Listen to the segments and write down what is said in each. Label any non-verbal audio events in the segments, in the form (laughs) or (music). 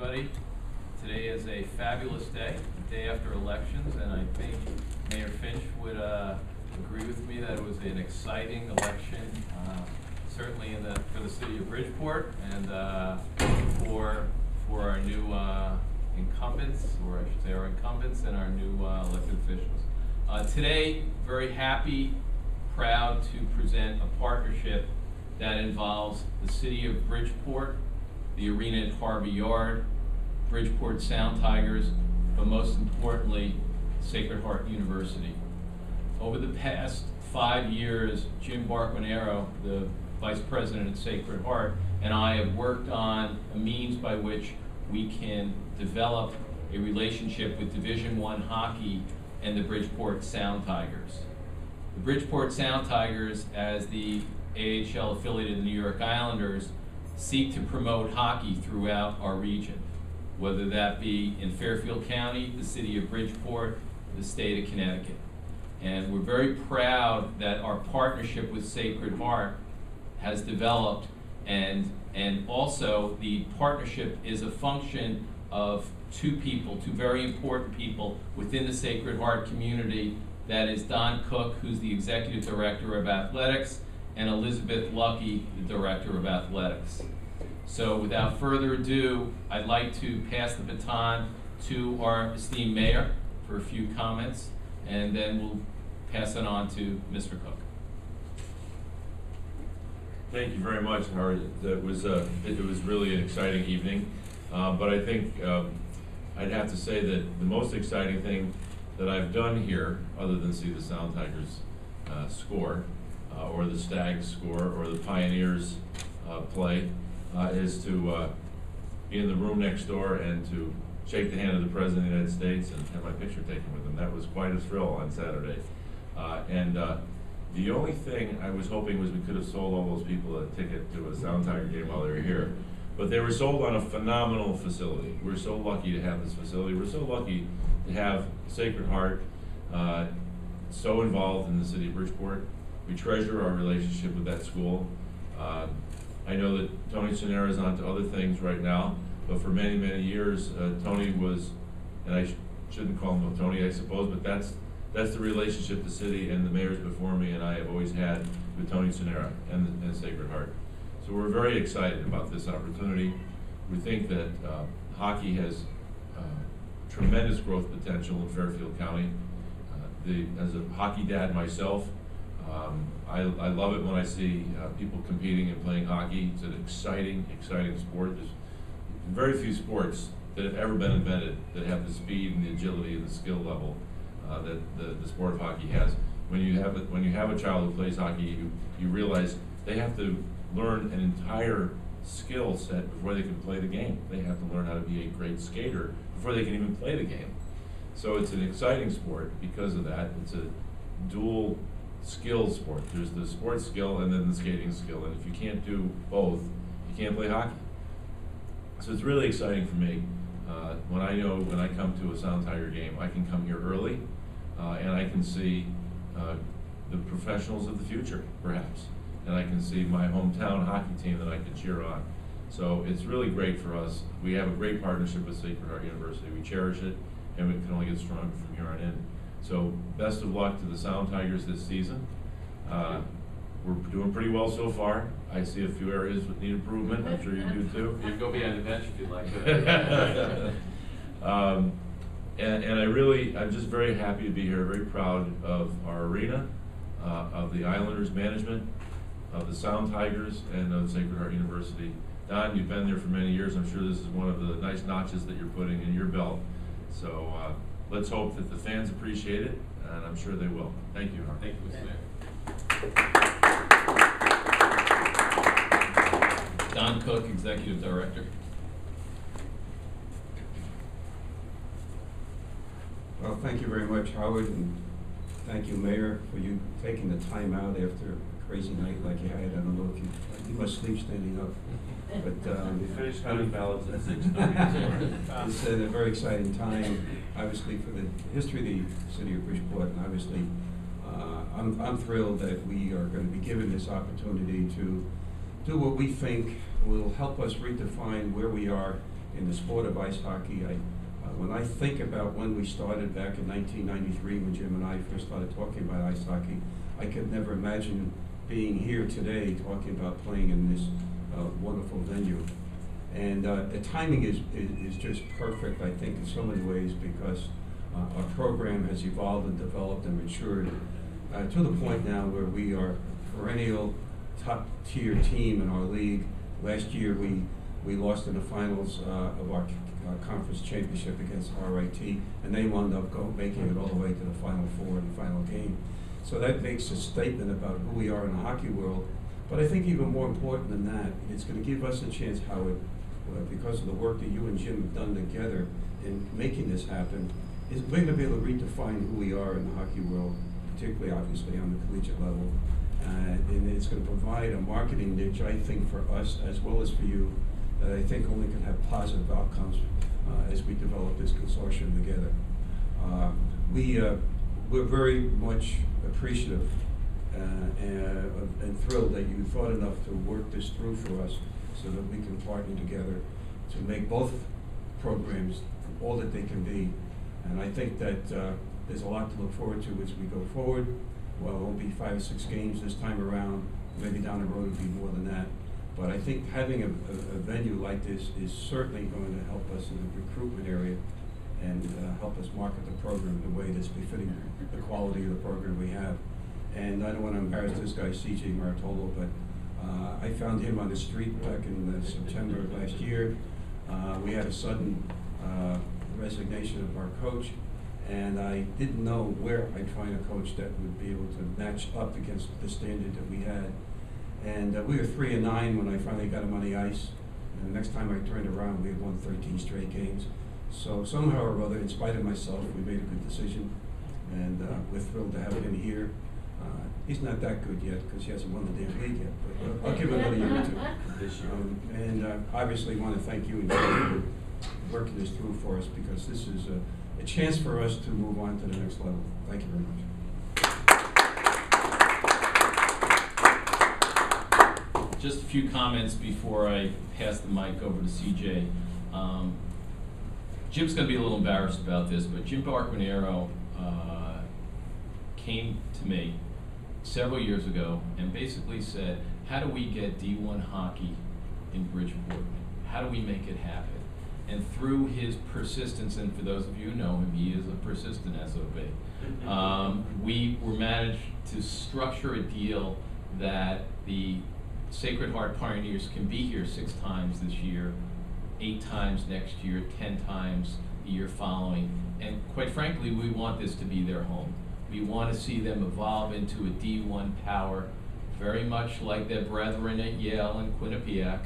everybody. Today is a fabulous day, day after elections, and I think Mayor Finch would uh, agree with me that it was an exciting election, uh, certainly in the, for the city of Bridgeport and uh, for, for our new uh, incumbents, or I should say our incumbents and our new uh, elected officials. Uh, Today, very happy, proud to present a partnership that involves the city of Bridgeport, the arena at Harbor Yard, Bridgeport Sound Tigers, but most importantly, Sacred Heart University. Over the past five years, Jim Barquinero, the vice president at Sacred Heart, and I have worked on a means by which we can develop a relationship with Division One hockey and the Bridgeport Sound Tigers. The Bridgeport Sound Tigers, as the AHL affiliate of the New York Islanders, seek to promote hockey throughout our region, whether that be in Fairfield County, the city of Bridgeport, the state of Connecticut. And we're very proud that our partnership with Sacred Heart has developed and, and also the partnership is a function of two people, two very important people within the Sacred Heart community. That is Don Cook, who's the Executive Director of Athletics, and Elizabeth Lucky, the Director of Athletics. So without further ado, I'd like to pass the baton to our esteemed mayor for a few comments, and then we'll pass it on to Mr. Cook. Thank you very much, Howard. That was, uh, it it was really an exciting evening. Uh, But I think um, I'd have to say that the most exciting thing that I've done here, other than see the Sound Tigers uh, score, uh, or the Stags score, or the Pioneers uh, play, uh, is to uh, be in the room next door and to shake the hand of the President of the United States and have my picture taken with him. That was quite a thrill on Saturday. Uh, And the only thing I was hoping was we could have sold all those people a ticket to a Sound Tiger game while they were here. But they were sold on a phenomenal facility. We're so lucky to have this facility. We're so lucky to have Sacred Heart uh, so involved in the city of Bridgeport. We treasure our relationship with that school. Uh, I know that Tony Cernera is on to other things right now, but for many, many years, uh, Tony was, and I sh- shouldn't call him Tony, I suppose, but that's, that's the relationship the city and the mayors before me and I have always had with Tony Cernera and, and Sacred Heart. So we're very excited about this opportunity. We think that uh, hockey has uh, tremendous growth potential in Fairfield County. Uh, The, as a hockey dad myself, um, I, I love it when I see uh, people competing and playing hockey. It's an exciting, exciting sport. There's very few sports that have ever been invented that have the speed and the agility and the skill level uh, that the, the sport of hockey has. When you have a, when you have a child who plays hockey, you, you realize they have to learn an entire skill set before they can play the game. They have to learn how to be a great skater before they can even play the game. So it's an exciting sport because of that. It's a dual skill sport. There's the sports skill and then the skating skill. And if you can't do both, you can't play hockey. So it's really exciting for me. Uh, when I know when I come to a Sound Tiger game, I can come here early uh, and I can see uh, the professionals of the future, perhaps. And I can see my hometown hockey team that I can cheer on. So it's really great for us. We have a great partnership with Sacred Heart University. We cherish it and we can only get stronger from here on in. So best of luck to the Sound Tigers this season. Uh, we're doing pretty well so far. I see a few areas that need improvement. I'm sure you do too. (laughs) You can go behind the bench if you'd like. (laughs) Um, and, and I really, I'm just very happy to be here, very proud of our arena, uh, of the Islanders management, of the Sound Tigers, and of Sacred Heart University. Don, you've been there for many years. I'm sure this is one of the nice notches that you're putting in your belt. So, uh, let's hope that the fans appreciate it, and I'm sure they will. Thank you, Howard. Thank you, Mr. Mayor. Don Cook, Executive Director. Well, thank you very much, Howard, and thank you, Mayor, for you taking the time out after a crazy night like you had. I don't know if you, you must sleep standing up, but, um. We finished counting ballots at six thirty. It's (laughs) a very exciting time, obviously, for the history of the city of Bridgeport, and obviously, uh, I'm, I'm thrilled that we are gonna be given this opportunity to do what we think will help us redefine where we are in the sport of ice hockey. I, uh, when I think about when we started back in 1993, when Jim and I first started talking about ice hockey, I could never imagine being here today talking about playing in this uh, wonderful venue. And uh, the timing is, is, is just perfect, I think, in so many ways because uh, our program has evolved and developed and matured uh, to the point now where we are a perennial top tier team in our league. Last year, we, we lost in the finals uh, of our uh, conference championship against RIT, and they wound up go, making it all the way to the final four in the final game. So that makes a statement about who we are in the hockey world. But I think even more important than that, it's going to give us a chance, Howard, uh, because of the work that you and Jim have done together in making this happen, is we're going to be able to redefine who we are in the hockey world, particularly obviously on the collegiate level. Uh, and it's going to provide a marketing niche, I think, for us as well as for you, that I think only can have positive outcomes uh, as we develop this consortium together. Uh, we, uh, we're very much appreciative uh, and, and thrilled that you thought enough to work this through for us so that we can partner together to make both programs all that they can be. And I think that uh, there's a lot to look forward to as we go forward. Well, it won't be five or six games this time around. Maybe down the road it'll be more than that. But I think having a, a, a venue like this is certainly going to help us in the recruitment area and uh, help us market the program the way that's befitting the quality of the program we have. And I don't want to embarrass this guy, CJ Marottolo, but uh, I found him on the street back in uh, September of last year. Uh, we had a sudden uh, resignation of our coach, and I didn't know where I'd find a coach that would be able to match up against the standard that we had. And uh, we were three and nine when I finally got him on the ice. And the next time I turned around, we had won 13 straight games. So somehow or other, in spite of myself, we made a good decision, and uh, we're thrilled to have him here. Uh, he's not that good yet because he hasn't won the damn league yet, but uh, I'll give him another year or two. (laughs) This year. Um, and uh, obviously want to thank you and Gary for working this through for us because this is a, a chance for us to move on to the next level. Thank you very much. Just a few comments before I pass the mic over to CJ. Um, Jim's gonna be a little embarrassed about this, but Jim Barquinero, uh, came to me several years ago and basically said, how do we get D one hockey in Bridgeport? How do we make it happen? And through his persistence, and for those of you who know him, he is a persistent SOB. Um, we were managed to structure a deal that the Sacred Heart Pioneers can be here six times this year, eight times next year, ten times the year following. And quite frankly, we want this to be their home. We want to see them evolve into a D1 power, very much like their brethren at Yale and Quinnipiac.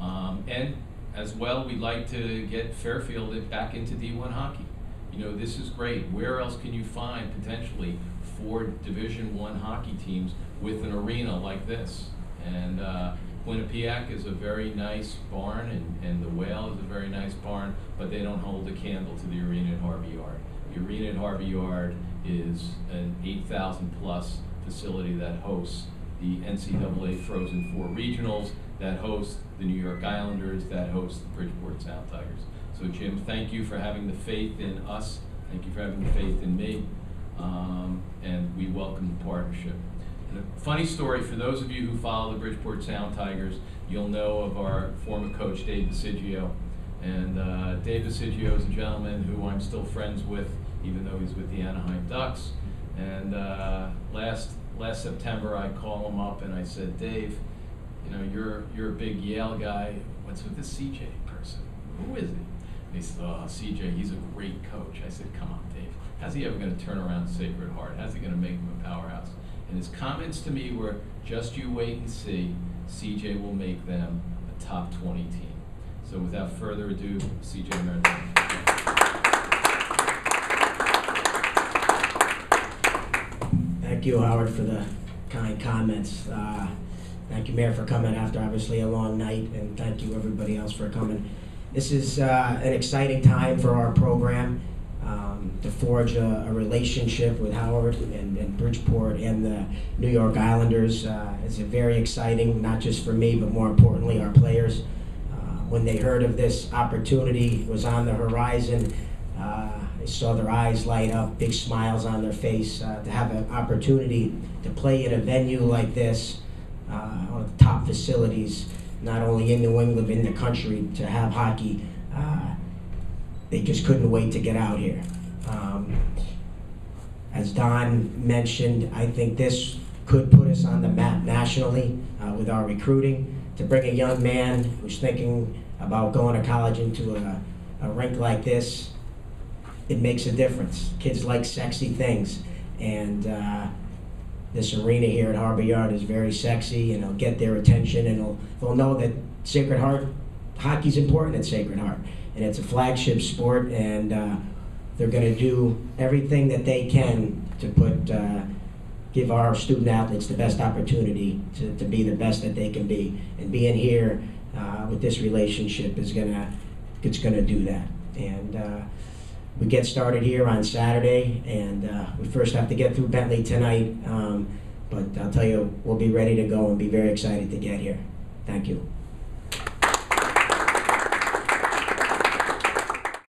Um, and as well, we'd like to get Fairfield back into D1 hockey. You know, this is great. Where else can you find potentially four Division One hockey teams with an arena like this? And uh, Quinnipiac is a very nice barn, and, and the Whale is a very nice barn, but they don't hold a candle to the arena at Harbor Yard. The arena at Harbor Yard is an 8,000 plus facility that hosts the NCAA Frozen Four regionals, that hosts the New York Islanders, that hosts the Bridgeport Sound Tigers. So Jim, thank you for having the faith in us. Thank you for having the faith in me. Um, and we welcome the partnership. And a funny story for those of you who follow the Bridgeport Sound Tigers, you'll know of our former coach Dave Baseggio. And uh, Dave Baseggio is a gentleman who I'm still friends with, even though he's with the Anaheim Ducks. And uh, last last September, I call him up and I said, Dave, you know, you're you're a big Yale guy. What's with this CJ person? Who is he? And he said, Oh, CJ, he's a great coach. I said, Come on, Dave. How's he ever going to turn around Sacred Heart? How's he going to make him a powerhouse? And his comments to me were, Just you wait and see. CJ will make them a top 20 team. So without further ado, CJ Marottolo. Thank you, Howard, for the kind comments. Uh, Thank you, Mayor, for coming after obviously a long night, and thank you, everybody else, for coming. This is uh, an exciting time for our program um, to forge a a relationship with Howard and and Bridgeport and the New York Islanders. Uh, It's a very exciting, not just for me, but more importantly, our players. Um, when they heard of this opportunity was on the horizon, uh, I saw their eyes light up, big smiles on their face, uh, to have an opportunity to play in a venue like this, uh, one of the top facilities, not only in New England, but in the country, to have hockey. Uh, they just couldn't wait to get out here. Um, as Don mentioned, I think this could put us on the map nationally uh, with our recruiting. To bring a young man who's thinking about going to college into a, a rink like this, it makes a difference. Kids like sexy things, and uh, this arena here at Harbor Yard is very sexy, and it'll get their attention, and they'll, they'll know that Sacred Heart hockey's important at Sacred Heart, and it's a flagship sport, and uh, they're going to do everything that they can to put uh, give our student athletes the best opportunity to, to be the best that they can be, and being here uh, with this relationship is gonna it's gonna do that, and. We get started here on Saturday, and uh, we first have to get through Bentley tonight. Um, but I'll tell you, we'll be ready to go and be very excited to get here. Thank you.